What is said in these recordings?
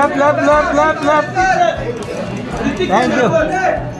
Left, left, left, left, left. Thank you.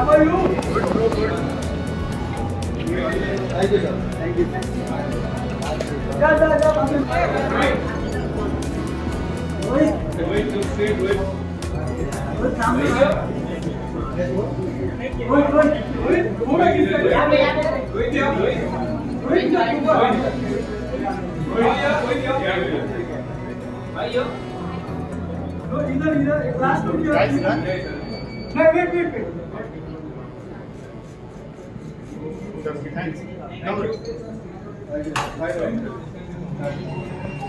How are you? Good, bro, good. Thank you, sir. Thank you. Yeah, yeah, yeah. Wait. Wait, just sit, wait. Wait, come here. Wait, wait. Wait, wait. Wait, wait. Wait, wait. Wait, No, either, either. Last one. Guys, no. No, wait, wait, wait. Thank you.